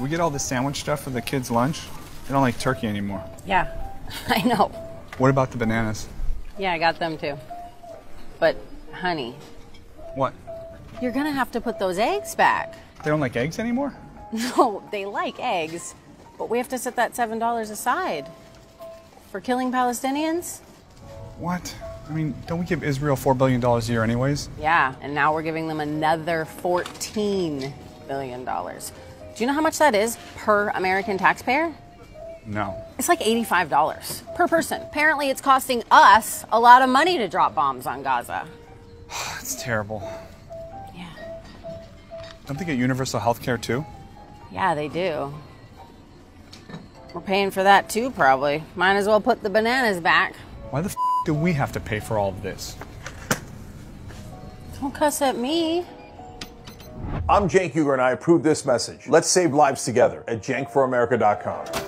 We get all the sandwich stuff for the kids' lunch. They don't like turkey anymore. Yeah, I know. What about the bananas? Yeah, I got them too. But, honey, What? you're gonna have to put those eggs back. They don't like eggs anymore? No, they like eggs, but we have to set that $7 aside. For killing Palestinians? What? I mean, don't we give Israel $4 billion a year, anyways? Yeah, and now we're giving them another $14 billion. Do you know how much that is per American taxpayer? No. It's like $85 per person. Apparently, it's costing us a lot of money to drop bombs on Gaza. it's terrible. Yeah. Don't they get universal health care too? Yeah, they do. We're paying for that too, probably. Might as well put the bananas back. Why the f do we have to pay for all of this? Don't cuss at me. I'm Cenk Uygur and I approve this message. Let's save lives together at cenkforamerica.com.